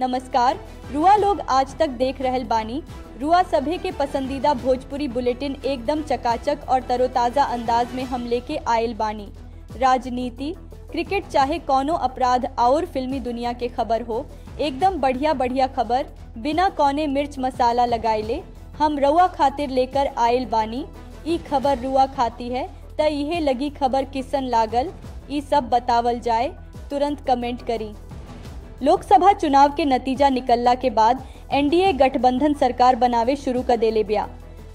नमस्कार, रुआ लोग आज तक देख रहल बानी। रुआ सभी के पसंदीदा भोजपुरी बुलेटिन एकदम चकाचक और तरोताजा अंदाज में हम लेके आयल बानी। राजनीति, क्रिकेट चाहे कौनो अपराध और फिल्मी दुनिया के खबर हो, एकदम बढ़िया बढ़िया खबर, बिना कौने मिर्च मसाला लगाए ले हम रुआ खातिर लेकर आयल बानी। ई खबर रुआ खाती है, त इहे लगी खबर किसन लागल, ई सब बतावल जाए तुरंत कमेंट करी। लोकसभा चुनाव के नतीजा निकलला के बाद एनडीए गठबंधन सरकार बनावे शुरू कर देले बिया।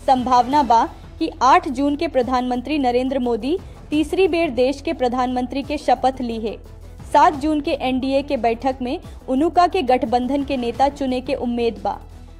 संभावना बा कि 8 जून के प्रधानमंत्री नरेंद्र मोदी तीसरी बेर देश के प्रधानमंत्री के शपथ ली है। सात जून के एनडीए के बैठक में उनुका के गठबंधन के नेता चुने के उम्मीद बा।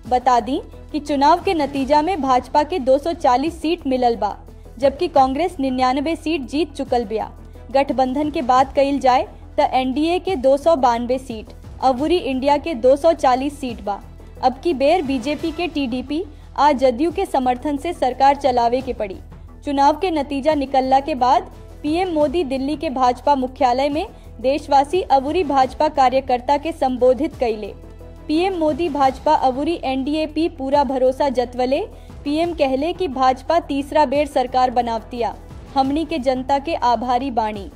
बता दी कि चुनाव के नतीजा में भाजपा के 240 सीट मिलल बा, जबकि कांग्रेस निन्यानवे सीट जीत चुकल बिया। गठबंधन के बात कइल जाए त एनडीए के दो सौ बानवे सीट, अवूरी इंडिया के 240 सीट बा। अब की बेर बीजेपी के टीडीपी आ जदयू के समर्थन से सरकार चलावे के पड़ी। चुनाव के नतीजा निकलला के बाद पीएम मोदी दिल्ली के भाजपा मुख्यालय में देशवासी अवूरी भाजपा कार्यकर्ता के संबोधित कैले पीएम मोदी भाजपा अवूरी एनडीए पी पूरा भरोसा जतवले, पीएम कहले कि भाजपा तीसरा बेर सरकार बनावतिया। हमनी के जनता के आभारी बाणी।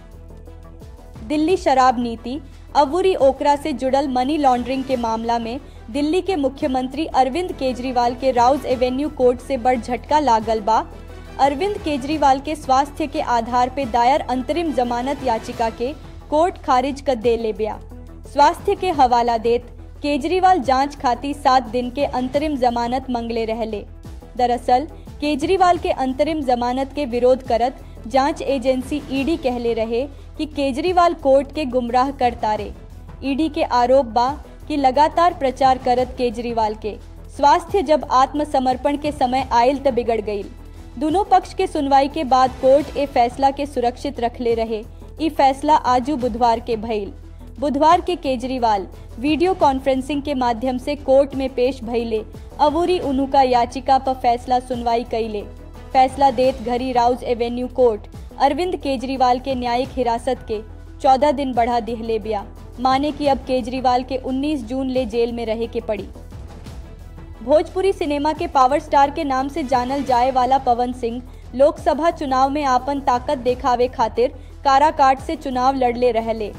दिल्ली शराब नीति, अवूरी ओकरा से जुड़ल मनी लॉन्ड्रिंग के मामला में दिल्ली के मुख्यमंत्री अरविंद केजरीवाल के राउज एवेन्यू कोर्ट से बड़ झटका लागल बा। अरविंद केजरीवाल के स्वास्थ्य के आधार पे दायर अंतरिम जमानत याचिका के कोर्ट खारिज कर दे ले बिया। स्वास्थ्य के हवाला देत, केजरीवाल जाँच खाती सात दिन के अंतरिम जमानत मंगले रहले। दरअसल, केजरीवाल के अंतरिम जमानत के विरोध करत जाँच एजेंसी ईडी कहले रहे कि केजरीवाल कोर्ट के गुमराह कर तारे। ईडी के आरोप बा कि लगातार प्रचार करत केजरीवाल के। स्वास्थ्य जब आत्मसमर्पण के समय आयल त बिगड़ गई दोनों पक्ष के सुनवाई के बाद कोर्ट ए फैसला के सुरक्षित रखले रहे। ई फैसला आजू बुधवार के भइल। बुधवार के केजरीवाल वीडियो कॉन्फ्रेंसिंग के माध्यम से कोर्ट में पेश भइले। अवूरी उनुका याचिका पर फैसला सुनवाई कैले फैसला देत घरी Rouse Avenue court Arvind Kejriwal के न्यायिक हिरासत के 14 दिन बढ़ा दिहले बिया। माने कि अब केजरीवाल के 19 जून ले जेल में रहे के पड़ी। भोजपुरी सिनेमा के पावर स्टार के नाम से जानल जाए वाला पवन सिंह लोकसभा चुनाव में आपन ताकत देखावे खातिर काराकाट से चुनाव लड़ले रहले।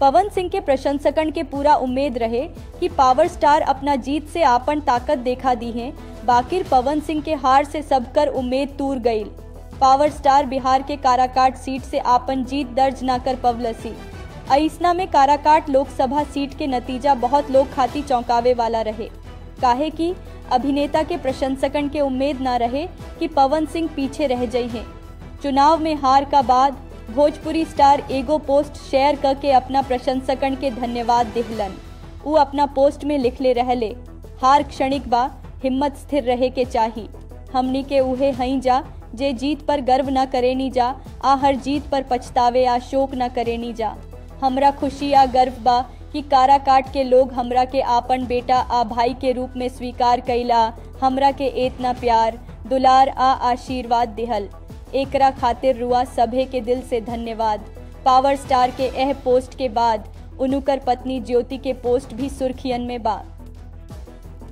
पवन सिंह के प्रशंसकन के पूरा उम्मीद रहे कि पावर स्टार अपना जीत से आपन ताकत देखा दी है। बाकिर पवन सिंह के हार से सबकर उम्मीद तूर गई पावर स्टार बिहार के काराकाट सीट से आपन जीत दर्ज न कर पवलसी ऐसना में काराकाट लोकसभा सीट के नतीजा बहुत लोग खाती चौंकावे वाला रहे। काहे कि अभिनेता के प्रशंसकन के उम्मीद न रहे कि पवन सिंह पीछे रह जाई हैं। चुनाव में हार का बाद भोजपुरी स्टार एगो पोस्ट शेयर करके अपना प्रशंसकन के धन्यवाद दिहलन। उ अपना पोस्ट में लिखले रहले, हार क्षणिक बा, हिम्मत स्थिर रहे के चाही। हमनी के उहे हई जा जे जीत पर गर्व न करेनी जा आ हर जीत पर पछतावे आ शोक न करेनी जा हमरा खुशी आ गर्व बा कि काराकाट के लोग हमरा के आपन बेटा आ भाई के रूप में स्वीकार कैला हमरा के इतना प्यार दुलार आ आशीर्वाद दिहल एकरा खातिर रुआ सभे के दिल से धन्यवाद पावर स्टार के एह पोस्ट के बाद उनुकर पत्नी ज्योति के पोस्ट भी सुर्खियन में बा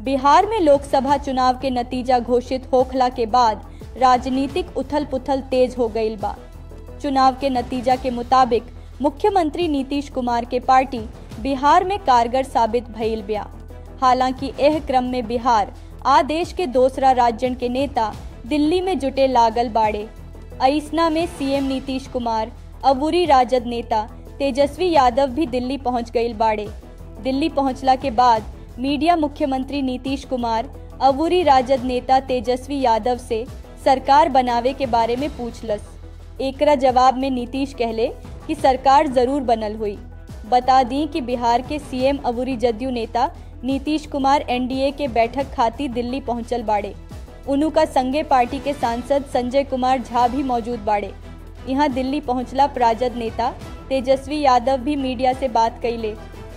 बिहार में लोकसभा चुनाव के नतीजा घोषित होखला के बाद राजनीतिक उथल पुथल तेज हो गई बा चुनाव के नतीजा के मुताबिक मुख्यमंत्री नीतीश कुमार के पार्टी बिहार में कारगर साबित भइल बिया। हालाँकि एह क्रम में बिहार आ देश के दूसरा राज्यन के नेता दिल्ली में जुटे लागल बाड़े। ऐसना में सीएम नीतीश कुमार अबूरी राजद नेता तेजस्वी यादव भी दिल्ली पहुँच गई बाड़े। दिल्ली पहुंचला के बाद मीडिया मुख्यमंत्री नीतीश कुमार अबूरी राजद नेता तेजस्वी यादव से सरकार बनावे के बारे में पूछलस। एकरा जवाब में नीतीश कहले कि सरकार ज़रूर बनल हुई। बता दी कि बिहार के सीएम अबूरी जदयू नेता नीतीश कुमार एनडीए के बैठक खाती दिल्ली पहुंचल बाड़े। उनु का संगे पार्टी के सांसद संजय कुमार झा भी मौजूद बाड़े। यहाँ दिल्ली पहुंचला प्राजद नेता तेजस्वी यादव भी मीडिया से बात कैले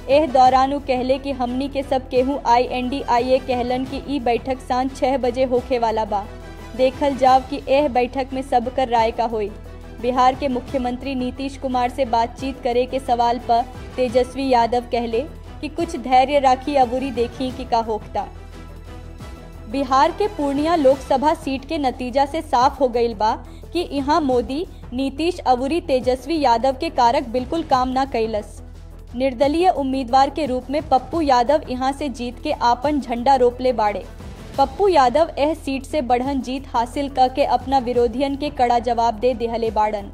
एह दौरान उ कहले कि हमनी के सब केहू आई एन डी आई ए कहलन की ई बैठक साँझ छह बजे होखे वाला बा। देखल जाव कि एह बैठक में सबकर राय का होई। बिहार के मुख्यमंत्री नीतीश कुमार से बातचीत करे के सवाल पर तेजस्वी यादव कहले कि कुछ धैर्य राखी अबूरी देखी कि का होखता। बिहार के पूर्णिया लोकसभा सीट के नतीजा से साफ़ हो गई बा कि यहाँ मोदी, नीतीश अबूरी तेजस्वी यादव के कारक बिल्कुल काम ना कैलस निर्दलीय उम्मीदवार के रूप में पप्पू यादव यहाँ से जीत के आपन झंडा रोपले बाड़े। पप्पू यादव यह सीट से बढ़न जीत हासिल करके अपना विरोधियन के कड़ा जवाब दे दिहले बाड़न।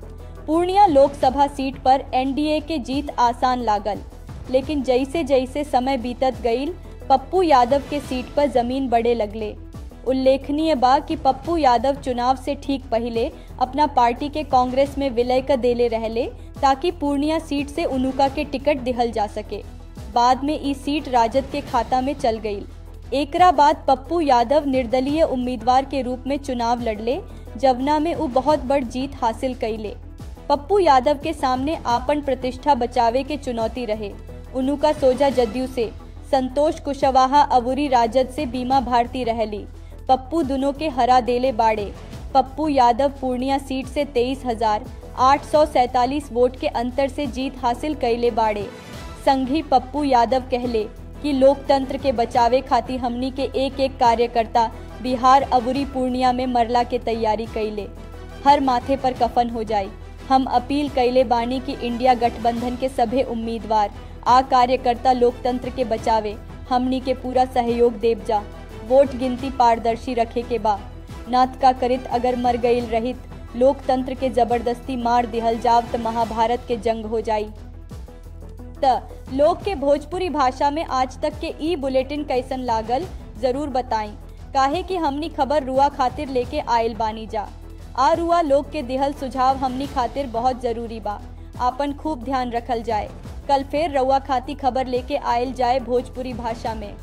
पूर्णिया लोकसभा सीट पर एनडीए के जीत आसान लागल। लेकिन जैसे जैसे समय बीतत गईल, पप्पू यादव के सीट पर ज़मीन बढ़े लगले। उल्लेखनीय बा कि पप्पू यादव चुनाव से ठीक पहले अपना पार्टी के कांग्रेस में विलय कर देले रहले ताकि पूर्णिया सीट से उनुका के टिकट दिहल जा सके। बाद में ई सीट राजद के खाता में चल गई एकरा बाद पप्पू यादव निर्दलीय उम्मीदवार के रूप में चुनाव लड़ले, जवना में वो बहुत बड़ जीत हासिल कैले पप्पू यादव के सामने आपन प्रतिष्ठा बचावे के चुनौती रहे। उनुका सोजा जदयू से, संतोष कुशवाहा अबूरी राजद से बीमा भारती रहली। पप्पू दोनों के हरा देले बाड़े। पप्पू यादव पूर्णिया सीट से तेईस हज़ार, आठ सौ सैतालीस वोट के अंतर से जीत हासिल कैले बाड़े। संघी पप्पू यादव कहले कि लोकतंत्र के बचावे खातिर हमनी के एक एक कार्यकर्ता बिहार अबूरी पूर्णिया में मरला के तैयारी कैले हर माथे पर कफन हो जाई। हम अपील कैले बानी कि इंडिया गठबंधन के सभे उम्मीदवार, आ कार्यकर्ता लोकतंत्र के बचावे, हमनी के पूरा सहयोग देव जा। वोट गिनती पारदर्शी रखे के बा। नाथ का करित अगर मर गई रहित, लोकतंत्र के ज़बरदस्ती मार दिहल जाव तो महाभारत के जंग हो जाई। त लोग के भोजपुरी भाषा में आज तक के ई बुलेटिन कैसन लागल, ज़रूर बताई काहे कि हमनी खबर रुआ खातिर लेके आयल बानी जा। आ रुआ लोग के दिहल सुझाव हमनी खातिर बहुत ज़रूरी बा। आपन खूब ध्यान रखल जाए। कल फिर रुआ खाती खबर लेके आयल जाए भोजपुरी भाषा में।